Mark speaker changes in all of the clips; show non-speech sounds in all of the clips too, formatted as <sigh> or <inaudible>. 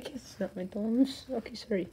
Speaker 1: guess not McDonald's. Okay, sorry.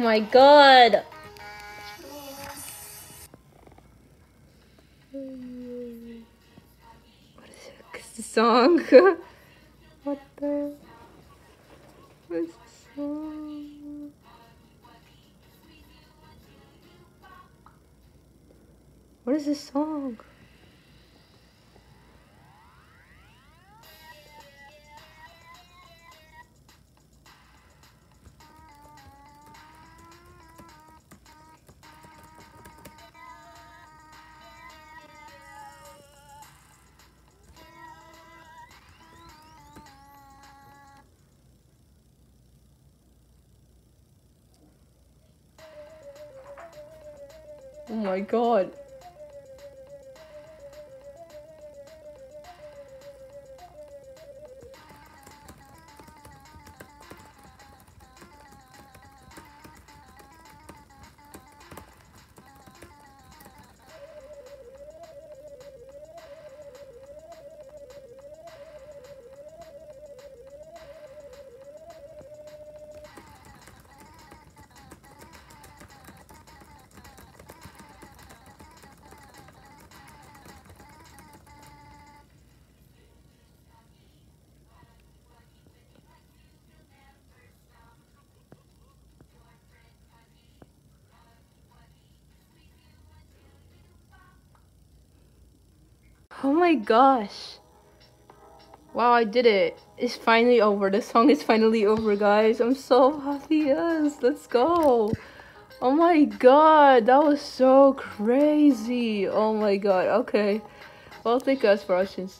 Speaker 1: My god! What is the song. <laughs> what the? What is the song? What is this song? Oh my god. Oh my gosh. Wow, I did it. It's finally over. The song is finally over, guys. I'm so happy. Yes, let's go. Oh my god, that was so crazy. Oh my god. Okay. Well, thank you guys for watching.